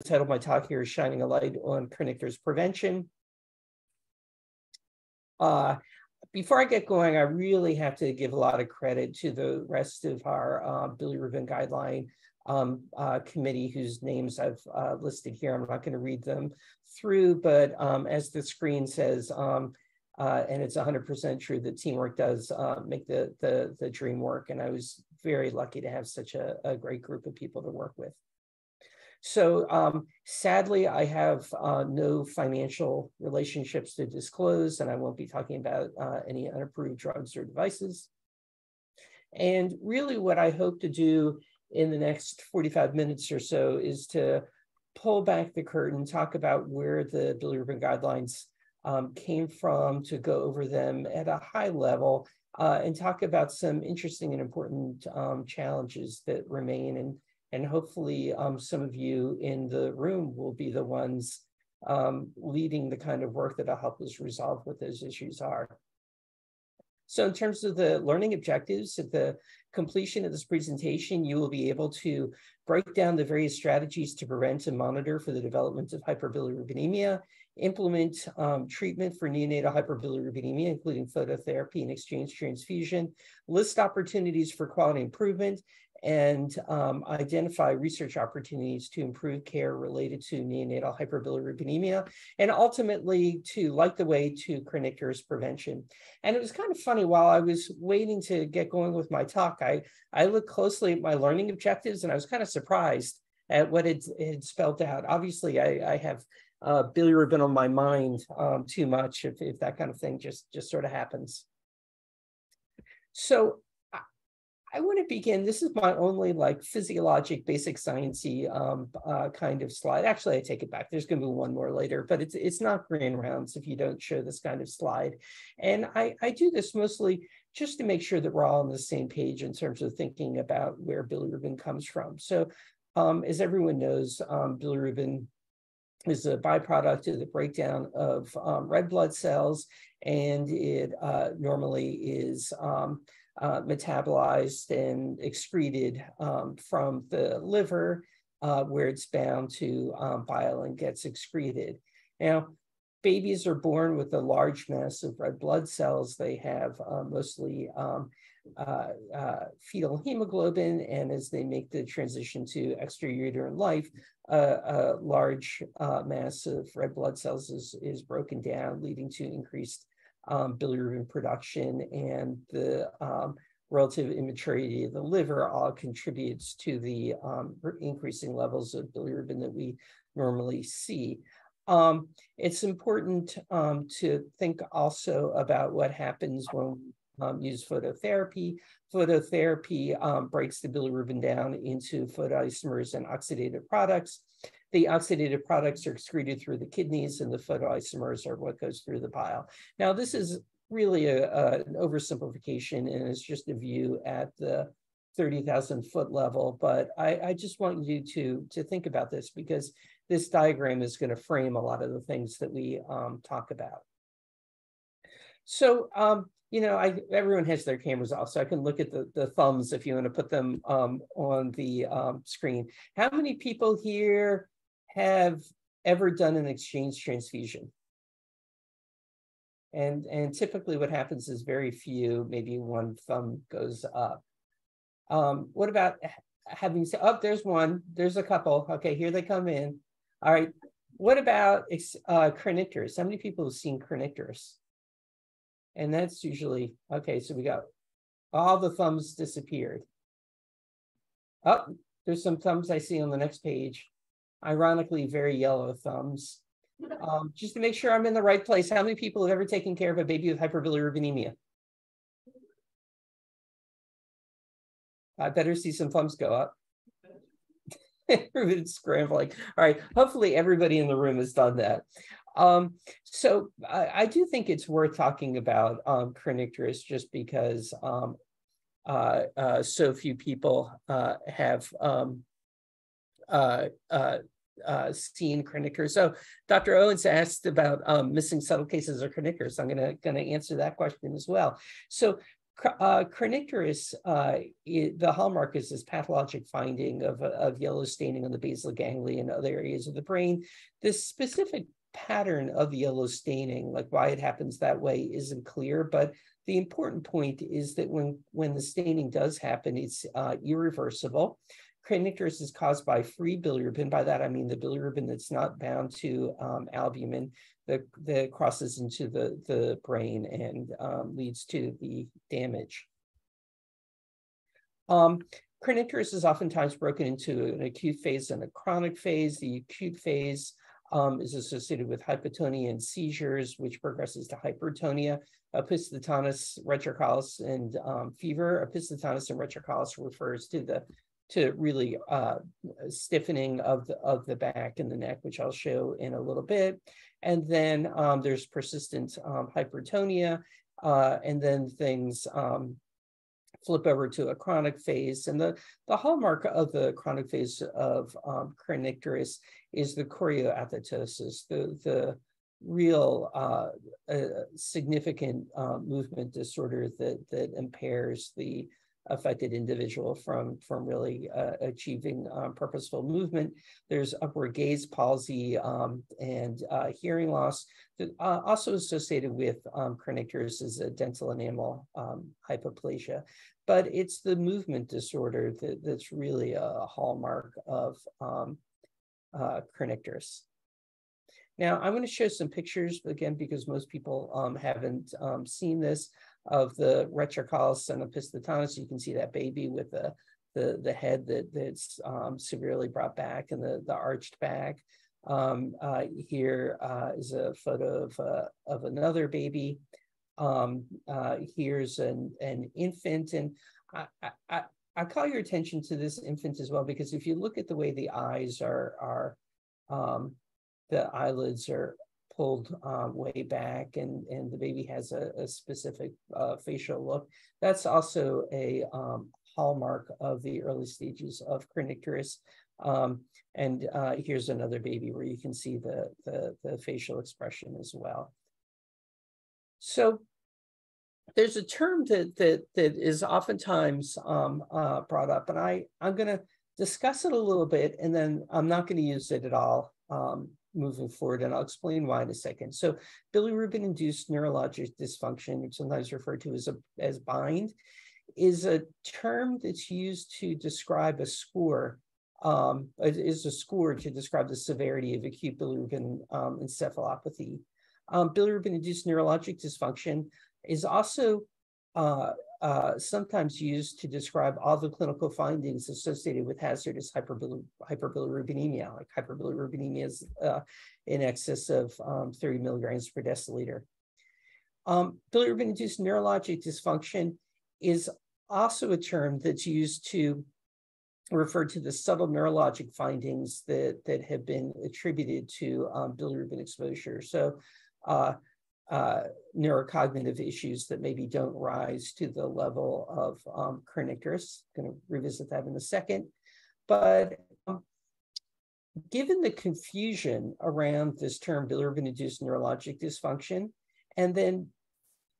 the title of my talk here is Shining a Light on Kernicterus Prevention. Uh, before I get going, I really have to give a lot of credit to the rest of our uh, bilirubin guideline um, uh, committee whose names I've uh, listed here. I'm not going to read them through, but um, as the screen says, um, uh, and it's 100% true that teamwork does uh, make the, the, the dream work. And I was very lucky to have such a, a great group of people to work with. So um, sadly, I have uh, no financial relationships to disclose, and I won't be talking about uh, any unapproved drugs or devices. And really what I hope to do in the next 45 minutes or so is to pull back the curtain, talk about where the bilirubin guidelines um, came from, to go over them at a high level, uh, and talk about some interesting and important um, challenges that remain and and hopefully um, some of you in the room will be the ones um, leading the kind of work that'll help us resolve what those issues are. So in terms of the learning objectives, at the completion of this presentation, you will be able to break down the various strategies to prevent and monitor for the development of hyperbilirubinemia, implement um, treatment for neonatal hyperbilirubinemia, including phototherapy and exchange transfusion, list opportunities for quality improvement, and um, identify research opportunities to improve care related to neonatal hyperbilirubinemia, and ultimately to light the way to chronic kernicterus prevention. And it was kind of funny, while I was waiting to get going with my talk, I, I looked closely at my learning objectives and I was kind of surprised at what it, it spelled out. Obviously, I, I have uh, bilirubin on my mind um, too much if, if that kind of thing just, just sort of happens. So I want to begin. This is my only like physiologic, basic sciencey um, uh, kind of slide. Actually, I take it back. There's going to be one more later, but it's it's not grand rounds if you don't show this kind of slide. And I I do this mostly just to make sure that we're all on the same page in terms of thinking about where bilirubin comes from. So, um, as everyone knows, um, bilirubin is a byproduct of the breakdown of um, red blood cells, and it uh, normally is um, uh, metabolized and excreted um, from the liver, uh, where it's bound to um, bile and gets excreted. Now, babies are born with a large mass of red blood cells. They have uh, mostly um, uh, uh, fetal hemoglobin, and as they make the transition to extrauterine life, a large uh, mass of red blood cells is, is broken down, leading to increased um, bilirubin production and the um, relative immaturity of the liver all contributes to the um, increasing levels of bilirubin that we normally see. Um, it's important um, to think also about what happens when we um, use phototherapy. Phototherapy um, breaks the bilirubin down into photoisomers and oxidative products. The oxidative products are excreted through the kidneys and the photoisomers are what goes through the bile. Now, this is really a, a, an oversimplification and it's just a view at the 30,000 foot level. But I, I, just want you to, to think about this because this diagram is going to frame a lot of the things that we um, talk about. So, um, you know, I, everyone has their cameras off, so I can look at the, the thumbs if you want to put them um, on the um, screen. How many people here have ever done an exchange transfusion? And, and typically what happens is very few, maybe one thumb goes up. Um, what about having said, oh, there's one, there's a couple. Okay, here they come in. All right. What about uh? How many people have seen kernicterus? And that's usually, okay, so we got all the thumbs disappeared. Oh, there's some thumbs I see on the next page. Ironically, very yellow thumbs. Um, just to make sure I'm in the right place, how many people have ever taken care of a baby with hyperbilirubinemia? I better see some thumbs go up. Everybody's scrambling. All right, hopefully everybody in the room has done that. Um, so I, I, do think it's worth talking about um, just because um, uh, uh, so few people uh, have um, uh, seen kernicterus. So Dr. Owens asked about um, missing subtle cases of kernicterus. I'm gonna, gonna answer that question as well. So uh, Kernicterus, uh, the hallmark is this pathologic finding of, of yellow staining on the basal ganglia and other areas of the brain. This specific pattern of yellow staining, like why it happens that way, isn't clear. But the important point is that when, when the staining does happen, it's uh, irreversible. Kernicterus is caused by free bilirubin. By that, I mean the bilirubin that's not bound to um, albumin that, that crosses into the, the brain and um, leads to the damage. Um, is oftentimes broken into an acute phase and a chronic phase. The acute phase um, is associated with hypotonia and seizures, which progresses to hypertonia, epistaxis, retrocollis, and um, fever. Epistaxis and retrocollis refers to the to really uh, stiffening of the, of the back and the neck, which I'll show in a little bit. And then um, there's persistent um, hypertonia, uh, and then things um, flip over to a chronic phase. And the, the hallmark of the chronic phase of um, kernicterus is the choreoathetosis, the, the real uh, uh, significant uh, movement disorder that, that impairs the affected individual from, from really uh, achieving um, purposeful movement. There's upward gaze palsy um, and uh, hearing loss, that, uh, also associated with um, kernicterus is a dental enamel um, hypoplasia. But it's the movement disorder that, that's really a hallmark of um, uh, kernicterus. Now, I'm going to show some pictures again because most people um, haven't um, seen this of the retrocollis and epistaxis. You can see that baby with the the, the head that that's um, severely brought back and the, the arched back. Um, uh, here uh, is a photo of, uh, of another baby. Um, uh, here's an, an infant. And I, I, I call your attention to this infant as well, because if you look at the way the eyes are, are um, the eyelids are pulled um, way back and, and the baby has a, a specific uh, facial look. That's also a um, hallmark of the early stages of kernicterus. Um, and uh, here's another baby where you can see the, the, the facial expression as well. So there's a term that that that is oftentimes um, uh, brought up, and I I'm going to discuss it a little bit, and then I'm not going to use it at all um, moving forward, and I'll explain why in a second. So bilirubin-induced neurologic dysfunction, sometimes referred to as, a, as BIND, is a term that's used to describe a score, um, is a score to describe the severity of acute bilirubin um, encephalopathy. Um, bilirubin-induced neurologic dysfunction is also uh, uh, sometimes used to describe all the clinical findings associated with hazardous hyperbil hyperbilirubinemia, like hyperbilirubinemia is uh, in excess of um, 30 milligrams per deciliter. Um, bilirubin-induced neurologic dysfunction is also a term that's used to refer to the subtle neurologic findings that, that have been attributed to um, bilirubin exposure. So uh, uh, neurocognitive issues that maybe don't rise to the level of um, kernicterus. Going to revisit that in a second. But um, given the confusion around this term bilirubin-induced neurologic dysfunction, and then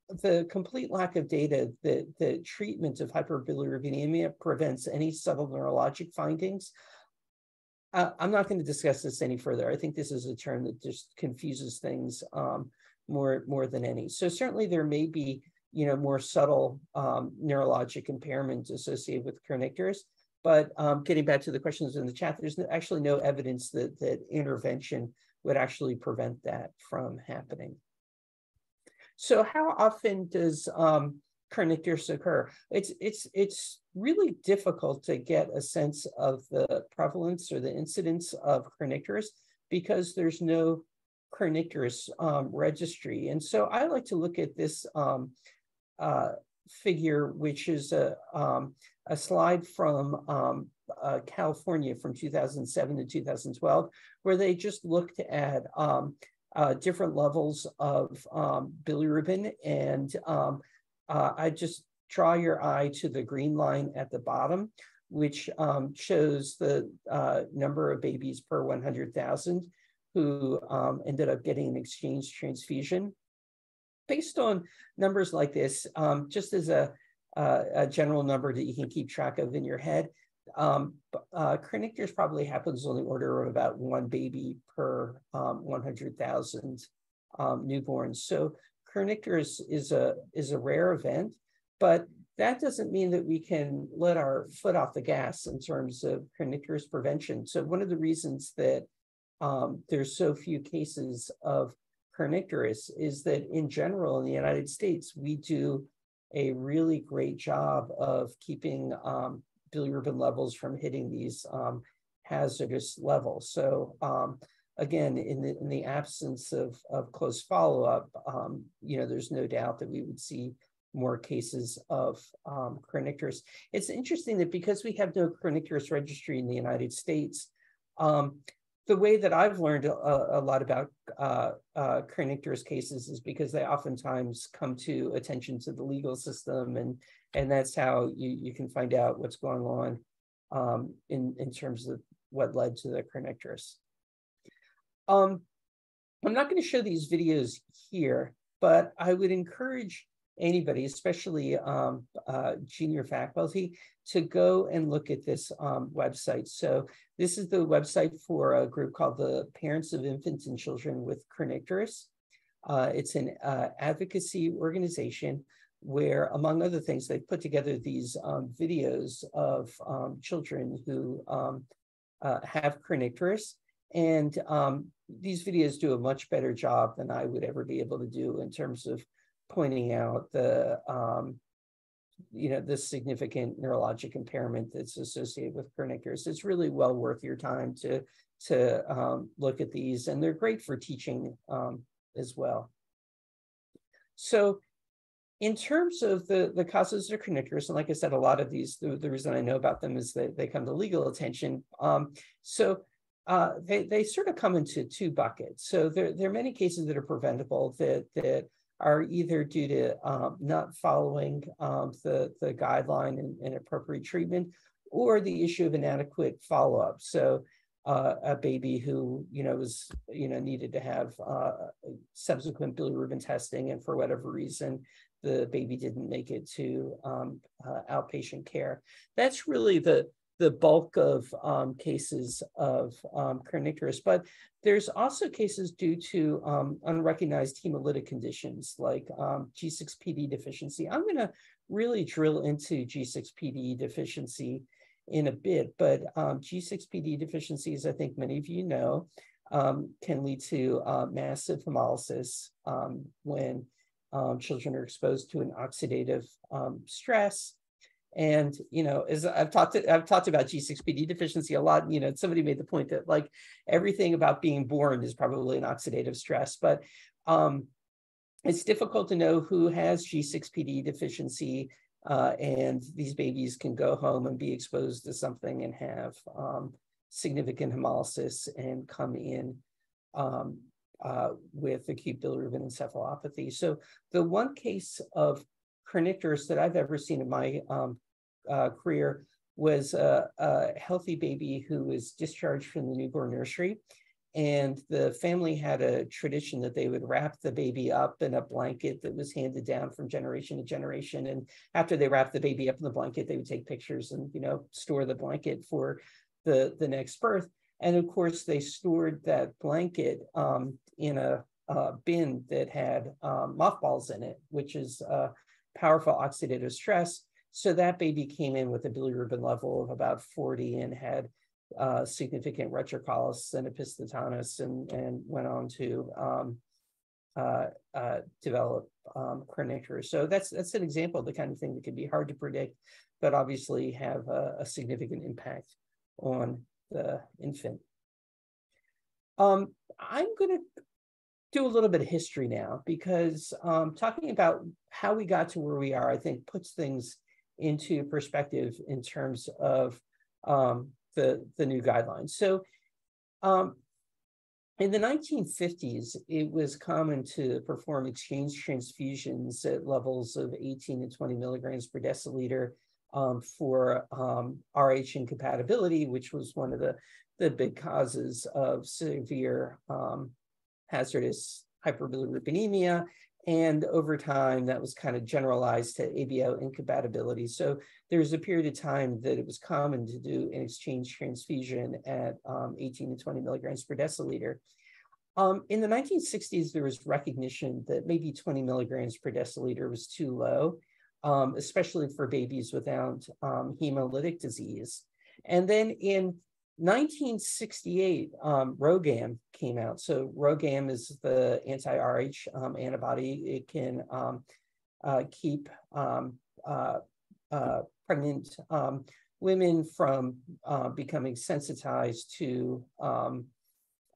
the complete lack of data that the treatment of hyperbilirubinemia prevents any subtle neurologic findings, uh, I'm not going to discuss this any further. I think this is a term that just confuses things um, more more than any. So certainly there may be you know more subtle um, neurologic impairments associated with chronic kernicterus. But um, getting back to the questions in the chat, there's actually no evidence that that intervention would actually prevent that from happening. So how often does um, kernicterus occur? It's it's it's really difficult to get a sense of the prevalence or the incidence of chronic kernicterus because there's no kernicterus um, registry. And so I like to look at this um, uh, figure, which is a, um, a slide from um, uh, California from 2007 to 2012, where they just looked at um, uh, different levels of um, bilirubin. And uh, I just draw your eye to the green line at the bottom, which shows the uh, number of babies per 100,000 who um, ended up getting an exchange transfusion. Based on numbers like this, um, just as a uh, a general number that you can keep track of in your head. Um, uh, kernicterus probably happens on the order of about one baby per um, 100,000 um, newborns. So kernicterus is a is a rare event, but that doesn't mean that we can let our foot off the gas in terms of kernicterus prevention. So one of the reasons that um, there's so few cases of kernicterus is that in general in the United States, we do a really great job of keeping um, bilirubin levels from hitting these um, hazardous levels. So um, again, in the, in the absence of, of close follow-up, um, you know, there's no doubt that we would see more cases of um, kernicterus. It's interesting that because we have no kernicterus registry in the United States, um, the way that I've learned a, a lot about uh, uh, cases is because they oftentimes come to attention to the legal system, and and that's how you, you can find out what's going on um, in in terms of what led to the kernicterus. Um, I'm not going to show these videos here, but I would encourage anybody, especially um, uh, junior faculty, to go and look at this um, website. So this is the website for a group called the Parents of Infants and Children with Kernicterus. Uh, it's an uh, advocacy organization where, among other things, they put together these um, videos of um, children who um, uh, have kernicterus. And um, these videos do a much better job than I would ever be able to do in terms of pointing out the um, you know the significant neurologic impairment that's associated with kernicterus. It's really well worth your time to to um, look at these, and they're great for teaching um, as well. So in terms of the, the causes of kernicterus, and like I said, a lot of these, the, the reason I know about them is that they come to legal attention. Um, so uh, they, they sort of come into two buckets. So there, there are many cases that are preventable that, that are either due to um, not following um, the, the guideline and, and, appropriate treatment or the issue of inadequate follow-up. So uh, a baby who, you know, was, you know, needed to have uh, subsequent bilirubin testing and for whatever reason, the baby didn't make it to um, uh, outpatient care. That's really the, the bulk of um, cases of um, kernicterus, but there's also cases due to um, unrecognized hemolytic conditions like um, G6PD deficiency. I'm going to really drill into G6PD deficiency in a bit, but um, G6PD deficiencies, I think many of you know, um, can lead to uh, massive hemolysis when children are exposed to an oxidative stress and you know, as I've talked to, I've talked about G6PD deficiency a lot. You know, somebody made the point that like everything about being born is probably an oxidative stress, but um, it's difficult to know who has G6PD deficiency. Uh, and these babies can go home and be exposed to something and have um, significant hemolysis and come in um, uh, with acute bilirubin encephalopathy. So the one case of kernicterus that I've ever seen in my um, uh, career was a, a, healthy baby who was discharged from the newborn nursery. And the family had a tradition that they would wrap the baby up in a blanket that was handed down from generation to generation. And after they wrapped the baby up in the blanket, they would take pictures and, you know, store the blanket for the, the next birth. And of course, they stored that blanket um, in a, a, bin that had um, mothballs in it, which is uh, powerful oxidative stress. So that baby came in with a bilirubin level of about 40 and had uh, significant retrocollis and epistaxis and, and went on to um, uh, uh, develop um. So that's that's an example of the kind of thing that can be hard to predict, but obviously have a, a significant impact on the infant. Um, I'm going to do a little bit of history now because um, talking about how we got to where we are, I think puts things into perspective in terms of um, the, the new guidelines. So um, in the 1950s, it was common to perform exchange transfusions at levels of 18 and 20 milligrams per deciliter um, for um, RH incompatibility, which was one of the, the big causes of severe um, hazardous hyperbilirubinemia and over time, that was kind of generalized to ABO incompatibility. So there was a period of time that it was common to do an exchange transfusion at um, 18 to 20 milligrams per deciliter. Um, in the 1960s, there was recognition that maybe 20 milligrams per deciliter was too low, um, especially for babies without um, hemolytic disease. And then in 1968, um, RhoGAM came out. So RhoGAM is the anti-RH um, antibody. It can um, uh, keep um, uh, uh, pregnant um, women from uh, becoming sensitized to um,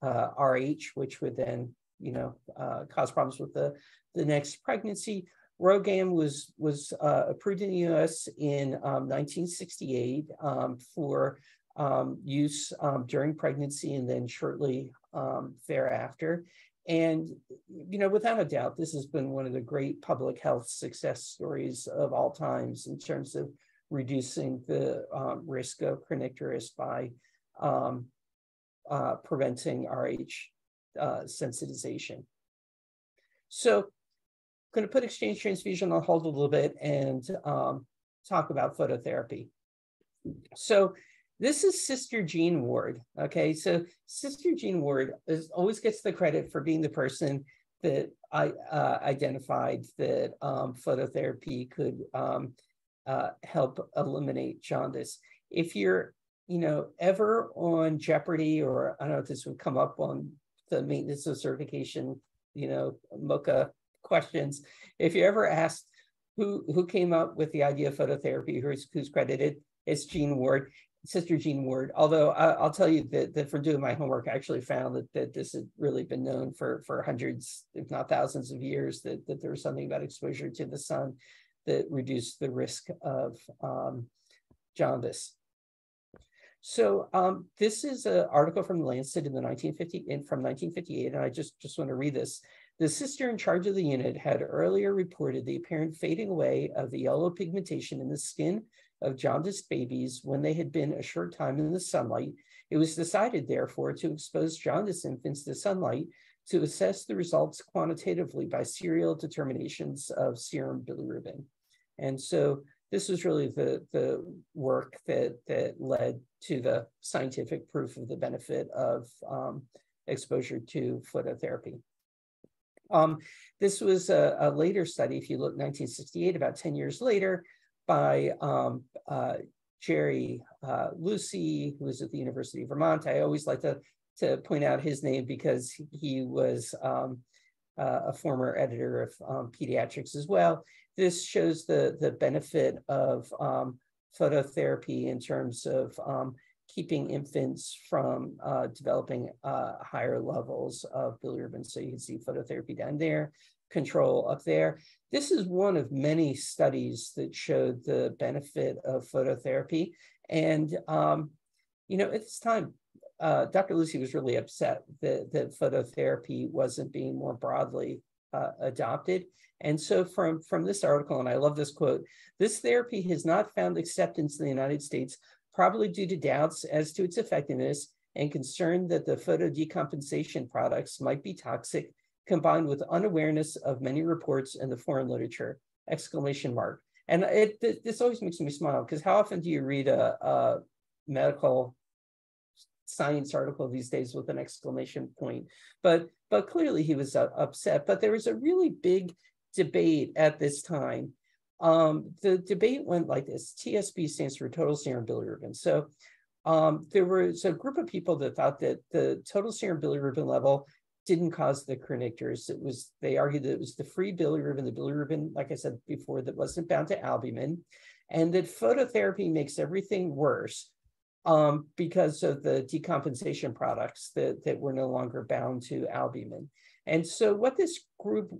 RH, which would then, you know, uh, cause problems with the, the next pregnancy. RhoGAM was was uh, approved in the U.S. in um, 1968 um, for um, use um, during pregnancy and then shortly um, thereafter. And, you know, without a doubt, this has been one of the great public health success stories of all times in terms of reducing the um, risk of kernicterus by um, uh, preventing RH uh, sensitization. So I'm going to put exchange transfusion on hold a little bit and um, talk about phototherapy. So this is Sister Jean Ward. Okay, so Sister Jean Ward is, always gets the credit for being the person that I uh, identified that um, phototherapy could um, uh, help eliminate jaundice. If you're, you know, ever on Jeopardy, or I don't know if this would come up on the maintenance of certification, you know, MOCA questions. If you ever asked who who came up with the idea of phototherapy, who's who's credited, it's Jean Ward. Sister Jean Ward. Although I, will tell you that, that from doing my homework, I actually found that, that this had really been known for, for hundreds, if not thousands of years, that, that there was something about exposure to the sun that reduced the risk of um, jaundice. So um, this is an article from the Lancet in the 1950 in, from 1958, and I just, just want to read this. The sister in charge of the unit had earlier reported the apparent fading away of the yellow pigmentation in the skin of jaundiced babies when they had been a short time in the sunlight, it was decided, therefore, to expose jaundiced infants to sunlight to assess the results quantitatively by serial determinations of serum bilirubin. And so this was really the, the work that, that led to the scientific proof of the benefit of um, exposure to phototherapy. Um, this was a, a, later study, if you look 1968, about 10 years later, by um, uh, Jerry uh, Lucey, who is at the University of Vermont. I always like to, to point out his name because he was um, uh, a former editor of um, pediatrics as well. This shows the, the benefit of um, phototherapy in terms of um, keeping infants from uh, developing uh, higher levels of bilirubin. So you can see phototherapy down there, control up there. This is one of many studies that showed the benefit of phototherapy. And, um, you know, at this time, uh, Dr. Lucey was really upset that, that phototherapy wasn't being more broadly uh, adopted. And so from, from this article, and I love this quote, this therapy has not found acceptance in the United States, probably due to doubts as to its effectiveness and concern that the photodecomposition products might be toxic combined with unawareness of many reports in the foreign literature, exclamation mark. And it, this always makes me smile because how often do you read a, a, medical science article these days with an exclamation point? But, but clearly he was uh, upset, but there was a really big debate at this time. Um, the debate went like this, TSB stands for total serum bilirubin. So um, there was a group of people that thought that the total serum bilirubin level didn't cause the kernicterus. It was, they argued that it was the free bilirubin, the bilirubin, like I said before, that wasn't bound to albumin, and that phototherapy makes everything worse um, because of the decomposition products that, that were no longer bound to albumin. And so what this group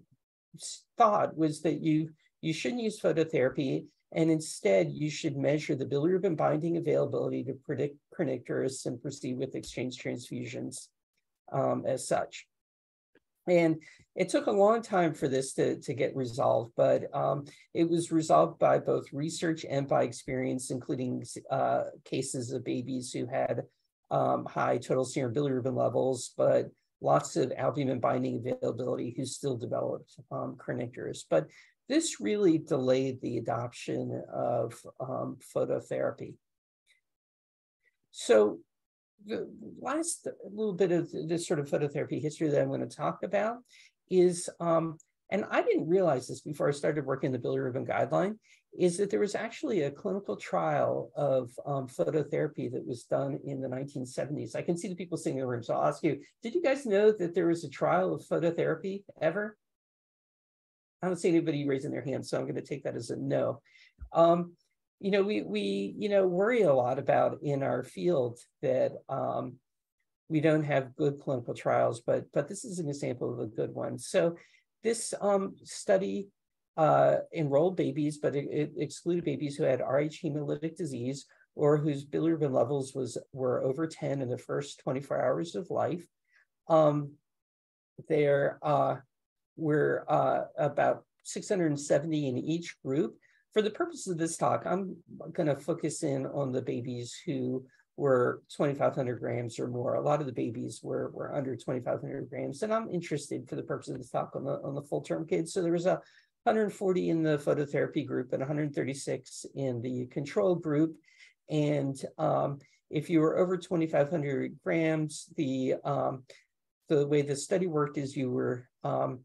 thought was that you, you shouldn't use phototherapy, and instead you should measure the bilirubin binding availability to predict kernicterus and proceed with exchange transfusions um, as such. And it took a long time for this to, to get resolved, but um, it was resolved by both research and by experience, including uh, cases of babies who had um, high total serum bilirubin levels, but lots of albumin binding availability who still developed um, kernicterus. But this really delayed the adoption of um, phototherapy. So the last little bit of this sort of phototherapy history that I'm going to talk about is, um, and I didn't realize this before I started working in the bilirubin guideline, is that there was actually a clinical trial of um, phototherapy that was done in the 1970s. I can see the people sitting in the room, so I'll ask you, did you guys know that there was a trial of phototherapy ever? I don't see anybody raising their hand, so I'm going to take that as a no. Um, you know, we we you know worry a lot about in our field that um, we don't have good clinical trials, but but this is an example of a good one. So this um, study uh, enrolled babies, but it, it, excluded babies who had Rh hemolytic disease or whose bilirubin levels was were over 10 in the first 24 hours of life. Um, there uh, were uh, about 670 in each group, for the purpose of this talk, I'm going to focus in on the babies who were 2,500 grams or more. A lot of the babies were, were under 2,500 grams, and I'm interested for the purpose of this talk on the, on the full-term kids. So there was a 140 in the phototherapy group and 136 in the control group. And um, if you were over 2,500 grams, the um, the way the study worked is you were um,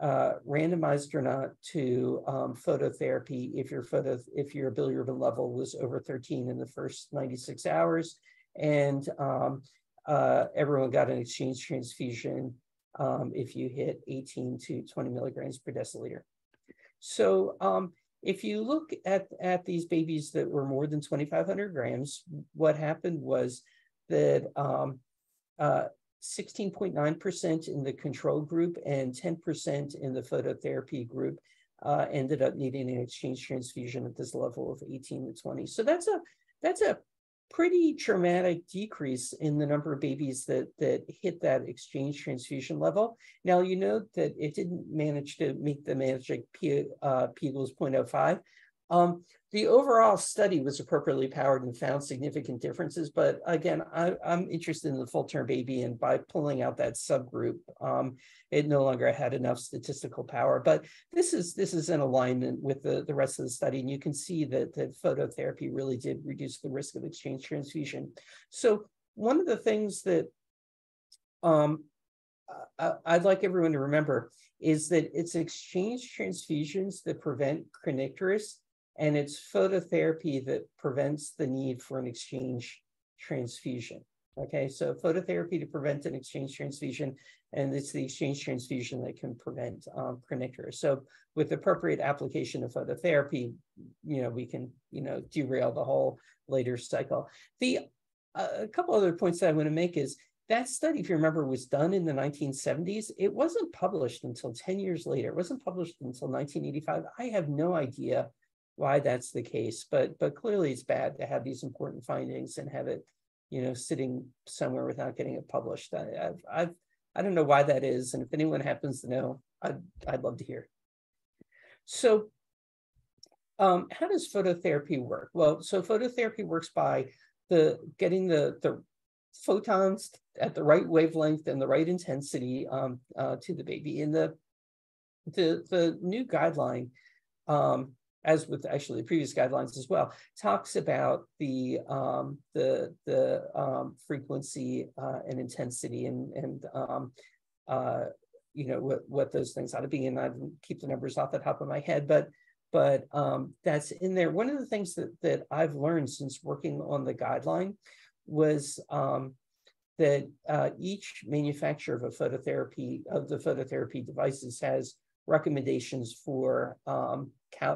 uh, randomized or not to um, phototherapy if your photo if your bilirubin level was over 13 in the first 96 hours, and um, uh, everyone got an exchange transfusion um, if you hit 18 to 20 milligrams per deciliter. So um, if you look at at these babies that were more than 2,500 grams, what happened was that um, uh, 16.9% in the control group and 10% in the phototherapy group uh, ended up needing an exchange transfusion at this level of 18 to 20. So that's a that's a pretty dramatic decrease in the number of babies that that hit that exchange transfusion level. Now you know that it didn't manage to meet the magic P, uh, P equals 0.05, um, the overall study was appropriately powered and found significant differences, but again, I, am interested in the full-term baby, and by pulling out that subgroup, um, it no longer had enough statistical power. But this is this is in alignment with the, the rest of the study, and you can see that that phototherapy really did reduce the risk of exchange transfusion. So one of the things that um, I'd like everyone to remember is that it's exchange transfusions that prevent kernicterus and it's phototherapy that prevents the need for an exchange transfusion. Okay, so phototherapy to prevent an exchange transfusion, and it's the exchange transfusion that can prevent um. So with appropriate application of phototherapy, you know, we can, you know, derail the whole later cycle. The uh, a couple other points that I want to make is that study, if you remember, was done in the 1970s. It wasn't published until 10 years later. It wasn't published until 1985. I have no idea why that's the case, but but clearly it's bad to have these important findings and have it, you know, sitting somewhere without getting it published. I, I've, I've I don't know why that is, and if anyone happens to know, I'd I'd love to hear. So, um, how does phototherapy work? Well, so phototherapy works by the getting the the photons at the right wavelength and the right intensity um, uh, to the baby. In the the the new guideline um, as with actually the previous guidelines as well, talks about the um, the the um, frequency uh, and intensity and and um, uh, you know what what those things ought to be. And I keep the numbers off the top of my head, but but um, that's in there. One of the things that that I've learned since working on the guideline was um, that uh, each manufacturer of a phototherapy of the phototherapy devices has recommendations for um,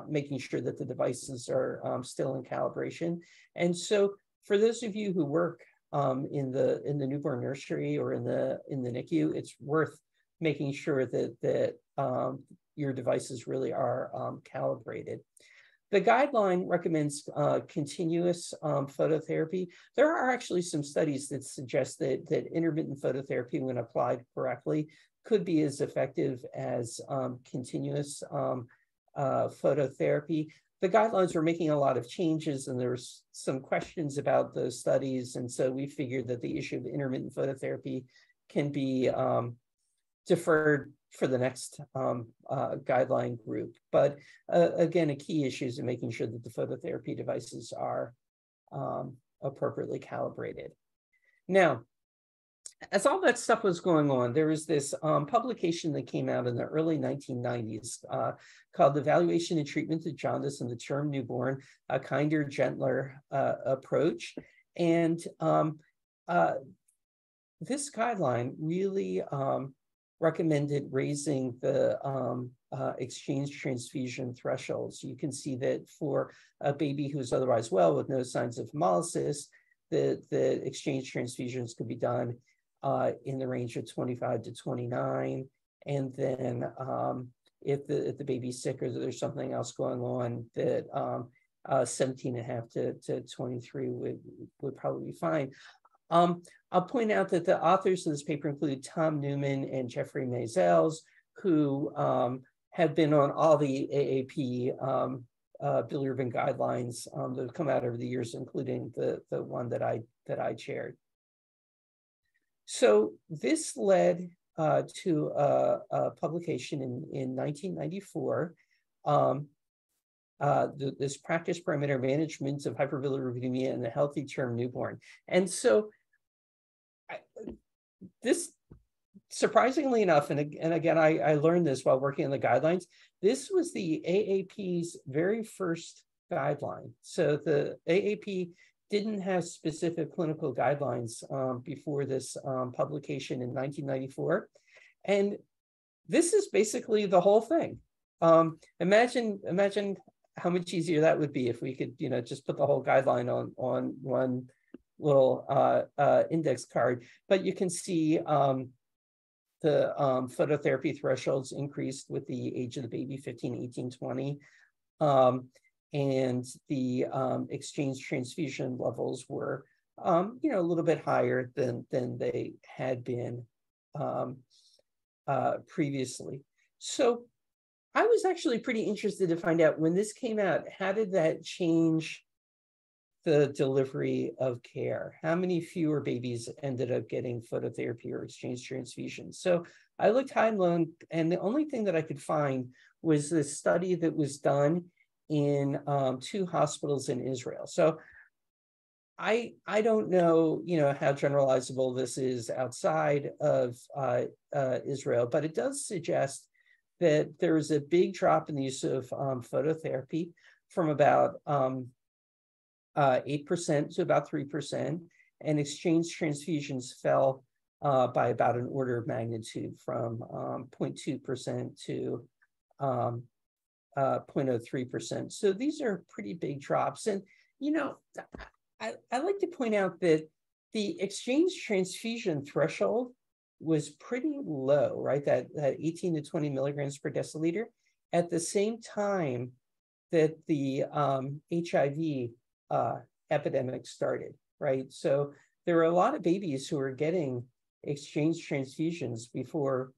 making sure that the devices are um, still in calibration. And so for those of you who work um, in the in the newborn nursery or in the in the NICU, it's worth making sure that that um, your devices really are um, calibrated. The guideline recommends uh, continuous um, phototherapy. There are actually some studies that suggest that, that intermittent phototherapy, when applied correctly, could be as effective as um, continuous um, uh, phototherapy. The guidelines were making a lot of changes and there's some questions about those studies. And so we figured that the issue of intermittent phototherapy can be um, deferred for the next um, uh, guideline group. But uh, again, a key issue is making sure that the phototherapy devices are um, appropriately calibrated. Now, as all that stuff was going on, there was this um, publication that came out in the early 1990s uh, called Evaluation and Treatment of Jaundice in the Term Newborn, a Kinder, Gentler uh, Approach. And um, uh, this guideline really um, recommended raising the um, uh, exchange transfusion thresholds. You can see that for a baby who's otherwise well with no signs of hemolysis, the, the exchange transfusions could be done uh, in the range of 25 to 29. And then um, if the if the baby's sick or there's something else going on, that um, uh, 17 and a half to, to 23 would, would probably be fine. Um, I'll point out that the authors of this paper include Tom Newman and Jeffrey Maisels, who um, have been on all the AAP um, uh, bilirubin guidelines um, that have come out over the years, including the, the one that I, that I chaired. So this led uh, to a, a, publication in, in 1994, um, uh, the, this practice parameter management of hyperbilirubinemia in a healthy term newborn. And so I, this, surprisingly enough, and, and again, I, I learned this while working on the guidelines, this was the AAP's very first guideline. So the AAP didn't have specific clinical guidelines um, before this um, publication in 1994. And this is basically the whole thing. Um, imagine, imagine how much easier that would be if we could, you know, just put the whole guideline on, on one little uh, uh, index card. But you can see um, the um, phototherapy thresholds increased with the age of the baby, 15, 18, 20. Um, and the um, exchange transfusion levels were, um, you know, a little bit higher than than they had been um, uh, previously. So I was actually pretty interested to find out when this came out, how did that change the delivery of care? How many fewer babies ended up getting phototherapy or exchange transfusion? So I looked high and low, and the only thing that I could find was this study that was done in um, two hospitals in Israel. So I I don't know you know how generalizable this is outside of uh, uh, Israel, but it does suggest that there is a big drop in the use of um, phototherapy from about um, uh, eight percent to about three percent, and exchange transfusions fell uh, by about an order of magnitude from 0.2 um, percent to um, uh, 0.03%. So these are pretty big drops. And, you know, I, I like to point out that the exchange transfusion threshold was pretty low, right? That, that 18 to 20 milligrams per deciliter. At the same time that the um, HIV uh, epidemic started, right? So there were a lot of babies who were getting exchange transfusions before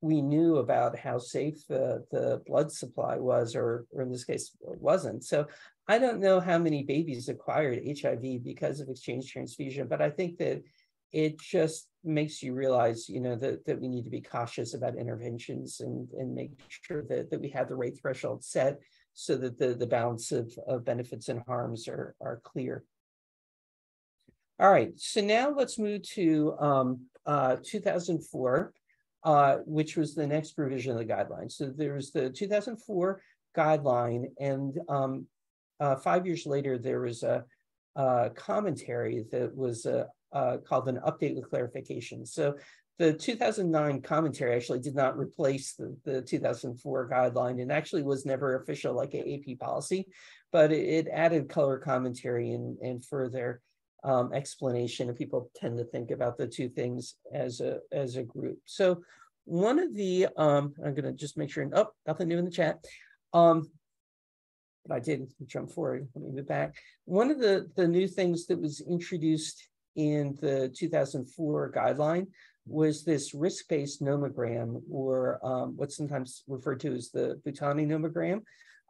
we knew about how safe the, the blood supply was, or, or in this case, wasn't. So I don't know how many babies acquired HIV because of exchange transfusion, but I think that it just makes you realize, you know, that, that we need to be cautious about interventions and, and make sure that, that we have the right threshold set so that the, the balance of, of benefits and harms are, are clear. All right, so now let's move to um, uh, 2004 uh, which was the next revision of the guidelines. So there was the 2004 guideline, and um, uh, five years later, there was a, a commentary that was uh, uh called an update with clarification. So the 2009 commentary actually did not replace the, the 2004 guideline and actually was never official like AAP policy, but it, it added color commentary and, and further um, explanation, and people tend to think about the two things as a as a group. So one of the um, I'm going to just make sure. Oh, nothing new in the chat. Um, but I did jump forward. Let me move back. One of the the new things that was introduced in the 2004 guideline was this risk-based nomogram, or um, what's sometimes referred to as the Bhutani nomogram.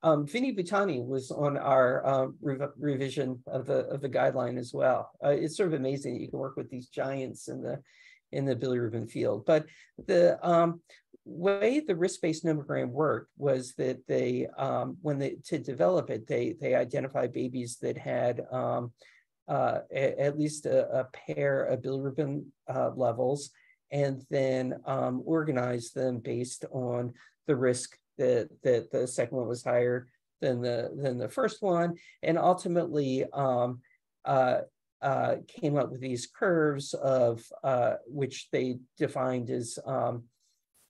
Um, Vinny Bhutani was on our uh, re revision of the of the guideline as well. Uh, it's sort of amazing that you can work with these giants in the in the bilirubin field. But the um, way the risk-based nomogram worked was that they, um, when they to develop it, they they identified babies that had um, uh, a, at least a, a, pair of bilirubin uh, levels, and then um, organized them based on the risk that that the second one was higher than the than the first one, and ultimately um, uh, uh, came up with these curves of uh, which they defined as um,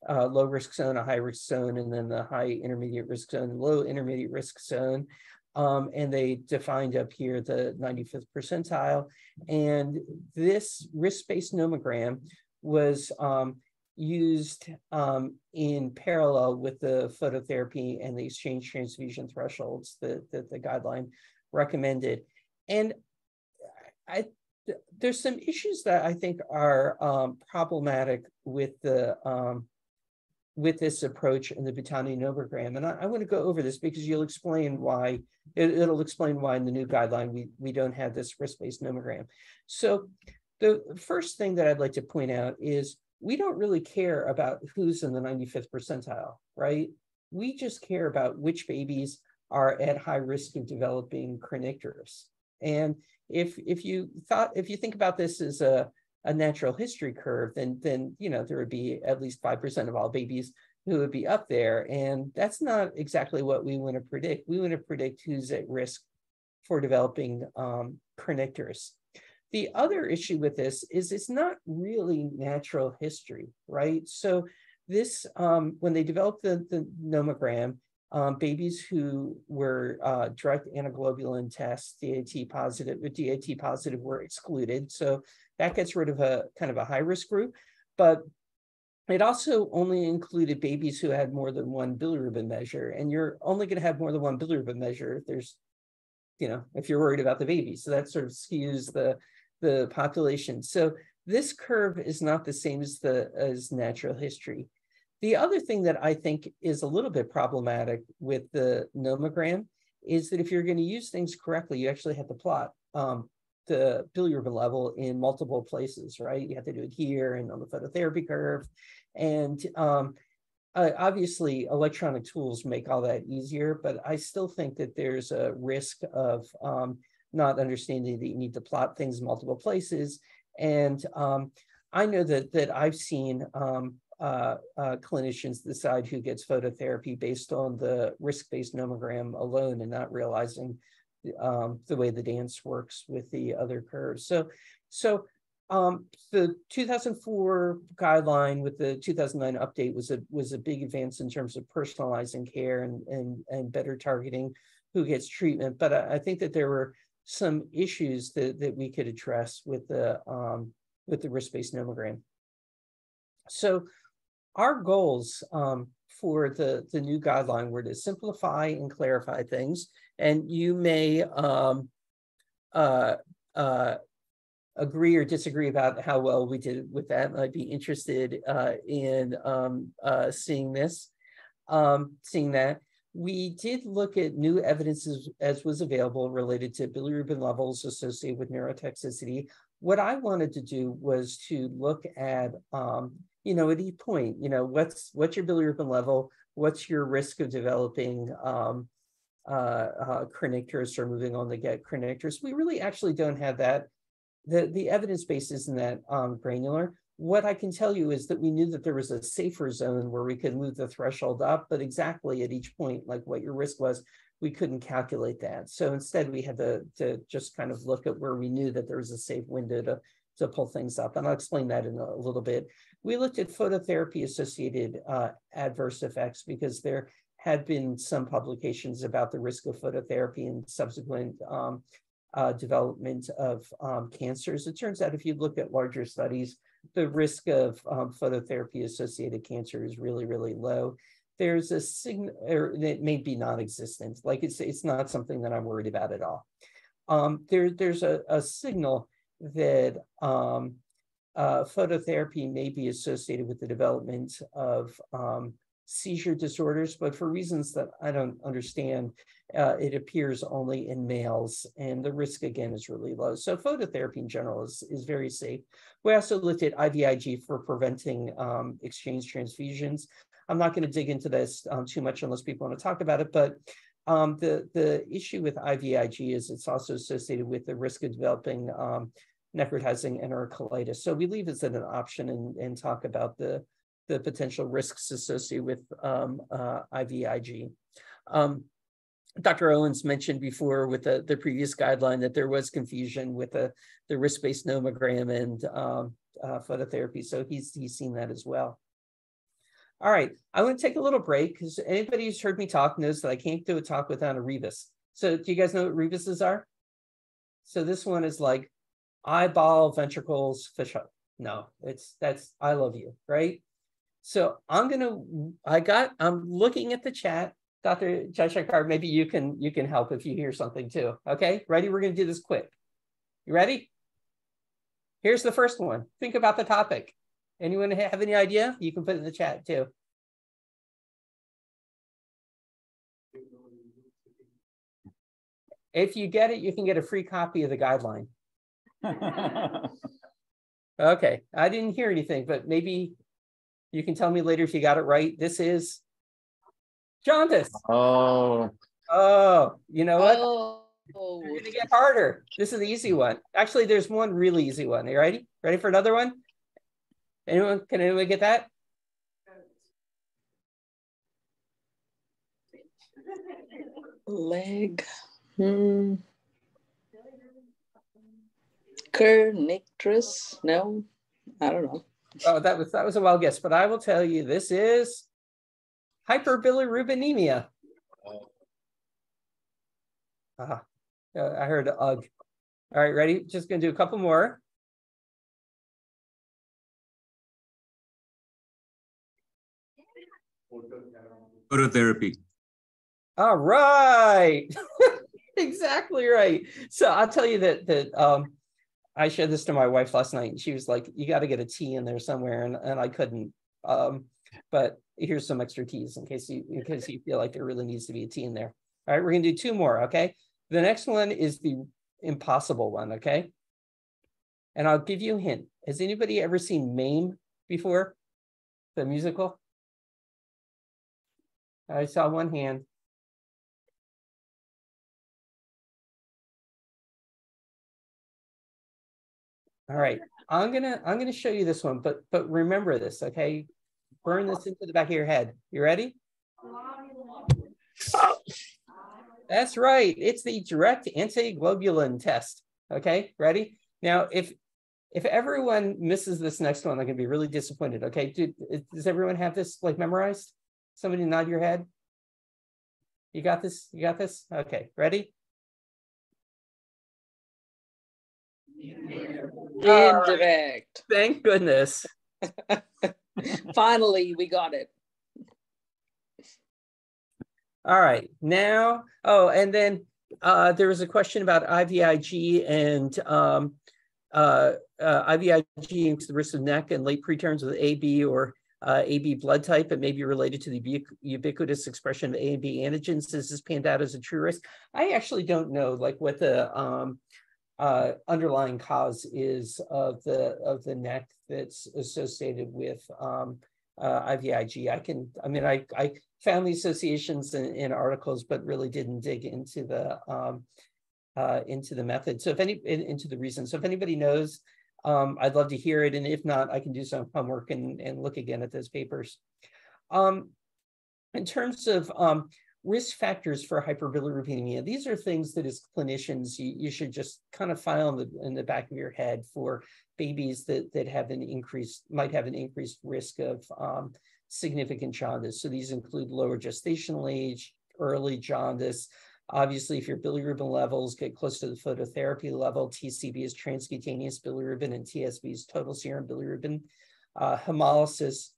low risk zone, a high risk zone, and then the high intermediate risk zone, low intermediate risk zone. Um, and they defined up here the 95th percentile. And this risk-based nomogram was um, used um, in parallel with the phototherapy and the exchange transfusion thresholds that, that the guideline recommended. And I there's some issues that I think are um, problematic with the um, with this approach in the Bhutani nomogram. And I, I, want to go over this because you'll explain why it, will explain why in the new guideline we, we don't have this risk-based nomogram. So the first thing that I'd like to point out is we don't really care about who's in the 95th percentile, right? We just care about which babies are at high risk of developing kernicterus. And if if you thought if you think about this as a a natural history curve, then then you know there would be at least five percent of all babies who would be up there, and that's not exactly what we want to predict. We want to predict who's at risk for developing um. The other issue with this is it's not really natural history, right? So this, um, when they developed the, the nomogram, um, babies who were uh, direct antiglobulin tests, DAT positive, DAT positive were excluded. So that gets rid of a kind of a high risk group. But it also only included babies who had more than one bilirubin measure. And you're only going to have more than one bilirubin measure if there's, you know, if you're worried about the baby. So that sort of skews the, the population. So this curve is not the same as the as natural history. The other thing that I think is a little bit problematic with the nomogram is that if you're going to use things correctly, you actually have to plot um, the bilirubin level in multiple places, right? You have to do it here and on the phototherapy curve. And um, uh, obviously, electronic tools make all that easier, but I still think that there's a risk of um, not understanding that you need to plot things in multiple places. And um, I know that that I've seen um, uh, uh, clinicians decide who gets phototherapy based on the risk-based nomogram alone and not realizing um, the way the dance works with the other curves. So, so um, the 2004 guideline with the 2009 update was a was a big advance in terms of personalizing care and and and better targeting who gets treatment. But I, I think that there were some issues that that we could address with the um, with the risk-based nomogram. So our goals um, for the, the new guideline were to simplify and clarify things. And you may um, uh, uh, agree or disagree about how well we did with that. I'd be interested uh, in um, uh, seeing this, um, seeing that. We did look at new evidence as, as was available related to bilirubin levels associated with neurotoxicity. What I wanted to do was to look at um, you know, at each point, you know, what's what's your bilirubin level? What's your risk of developing um, uh, uh, or moving on to get kernicterus? We really actually don't have that. The, the evidence base isn't that um, granular. What I can tell you is that we knew that there was a safer zone where we could move the threshold up, but exactly at each point, like what your risk was, we couldn't calculate that. So instead, we had to, to just kind of look at where we knew that there was a safe window to, to pull things up. And I'll explain that in a little bit. We looked at phototherapy associated uh, adverse effects because there had been some publications about the risk of phototherapy and subsequent um, uh, development of um, cancers. It turns out if you look at larger studies, the risk of um, phototherapy associated cancer is really, really low. There's a signal, or it may be non-existent. Like it's it's not something that I'm worried about at all. Um, there, there's a, a signal that um, uh, phototherapy may be associated with the development of um, seizure disorders, but for reasons that I don't understand, uh, it appears only in males, and the risk again is really low. So phototherapy in general is, is very safe. We also looked at IVIG for preventing um, exchange transfusions. I'm not going to dig into this um, too much unless people want to talk about it, but um, the, the issue with IVIG is it's also associated with the risk of developing um, necrotizing enterocolitis. So we leave this as an option and, and talk about the, the potential risks associated with um, uh, IVIG. Um, Dr. Owens mentioned before with the, the previous guideline that there was confusion with the, the risk-based nomogram and um, uh, phototherapy. So he's, he's seen that as well. All right, I want to take a little break because anybody who's heard me talk knows that I can't do a talk without a rebus. So do you guys know what rebuses are? So this one is like eyeball ventricles fish up. No, it's that's I love you, right? So I'm gonna I got I'm looking at the chat. Dr. Jayashankar, maybe you can you can help if you hear something too. Okay, ready? We're gonna do this quick. You ready? Here's the first one. Think about the topic. Anyone have any idea? You can put it in the chat too. If you get it, you can get a free copy of the guideline. okay, I didn't hear anything, but maybe you can tell me later if you got it right. This is jaundice. Oh. Oh, you know what? Oh. You're gonna get harder. This is the easy one. Actually, there's one really easy one. Are you ready? Ready for another one? Anyone? Can anyone get that? Leg. Hmm. Kernicterus? No, I don't know. Oh, that was that was a wild guess, but I will tell you this is hyperbilirubinemia. Ah, uh, I heard ugh. All right, ready? Just gonna do a couple more. Phototherapy. All right. exactly right. So I'll tell you that that um I showed this to my wife last night and she was like, you got to get a T in there somewhere. And, and I couldn't. Um, but here's some extra T's in case you in case you feel like there really needs to be a T in there. All right, we're gonna do two more, okay? The next one is the impossible one, okay? And I'll give you a hint. Has anybody ever seen MAME before? The musical? I saw one hand. All right, I'm gonna I'm gonna show you this one, but but remember this, okay? Burn this into the back of your head. You ready? That's right. It's the direct antiglobulin test. Okay, ready? Now, if if everyone misses this next one, I'm gonna be really disappointed. Okay, Do, does everyone have this like memorized? Somebody nod your head. You got this? You got this? Okay, ready? Indirect. Thank goodness. Finally, we got it. All right, now, oh, and then uh, there was a question about IVIG and um, uh, uh, IVIG increases the risk of NEC and late preterms with AB or uh, AB blood type. It may be related to the ubiquitous expression of A and B antigens. Does this panned out as a true risk? I actually don't know, like what the um, uh, underlying cause is of the of the NEC that's associated with um, uh, IVIG. I can, I mean, I, I found the associations in, in articles, but really didn't dig into the um, uh, into the method. So if any in, into the reason. So if anybody knows, um, I'd love to hear it. And if not, I can do some homework and, and look again at those papers. Um, in terms of um, risk factors for hyperbilirubinemia. These are things that as clinicians, you, you should just kind of file in the, in the back of your head for babies that, that have an increased, might have an increased risk of um, significant jaundice. So these include lower gestational age, early jaundice. Obviously, if your bilirubin levels get close to the phototherapy level, TCB is transcutaneous bilirubin and TSB is total serum bilirubin. Uh, hemolysis,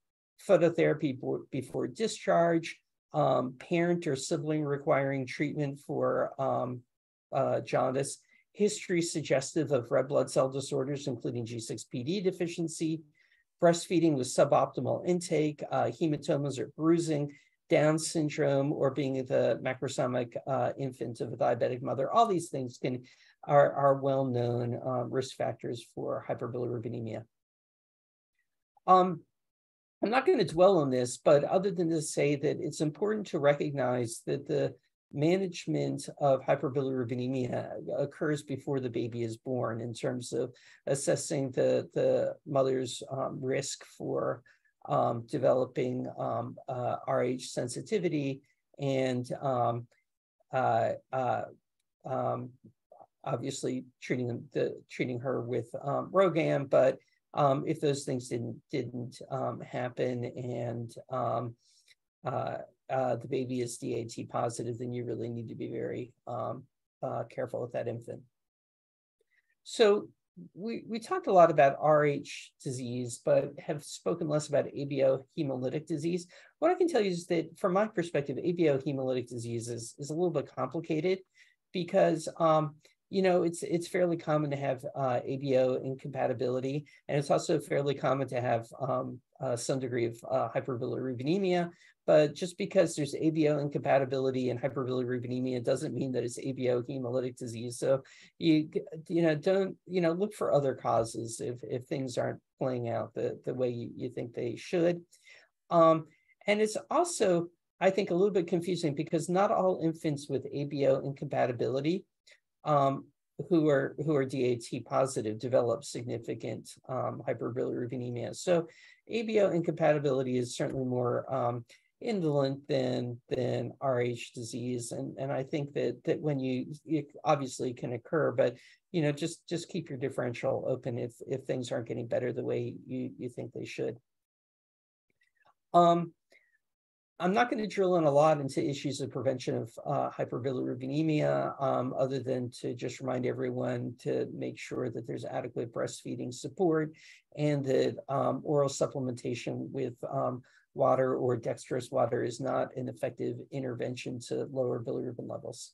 phototherapy before discharge, um, parent or sibling requiring treatment for um, uh, jaundice, history suggestive of red blood cell disorders, including G6PD deficiency, breastfeeding with suboptimal intake, uh, hematomas or bruising, Down syndrome, or being the macrosomic uh, infant of a diabetic mother. All these things can are, are well-known um, risk factors for hyperbilirubinemia. Um, I'm not going to dwell on this, but other than to say that it's important to recognize that the management of hyperbilirubinemia occurs before the baby is born in terms of assessing the, the mother's um, risk for um, developing um, uh, RH sensitivity and um, uh, uh, um, obviously treating the treating her with um, RhoGAM, but um, if those things didn't didn't um, happen and um, uh, uh, the baby is DAT positive, then you really need to be very um, uh, careful with that infant. So we, we talked a lot about RH disease, but have spoken less about ABO hemolytic disease. What I can tell you is that from my perspective, ABO hemolytic disease is, is a little bit complicated because um, you know, it's it's fairly common to have uh, ABO incompatibility, and it's also fairly common to have um, uh, some degree of uh, hyperbilirubinemia. But just because there's ABO incompatibility and hyperbilirubinemia doesn't mean that it's ABO hemolytic disease. So you you know don't you know look for other causes if if things aren't playing out the the way you, you think they should. Um, and it's also I think a little bit confusing because not all infants with ABO incompatibility um, who are who are DAT positive develop significant um, hyperbilirubinemia. So ABO incompatibility is certainly more um, indolent than than RH disease, and and I think that that when you it obviously can occur, but you know just just keep your differential open if if things aren't getting better the way you you think they should. Um, I'm not going to drill in a lot into issues of prevention of uh, hyperbilirubinemia, um, other than to just remind everyone to make sure that there's adequate breastfeeding support and that um, oral supplementation with um, water or dextrose water is not an effective intervention to lower bilirubin levels.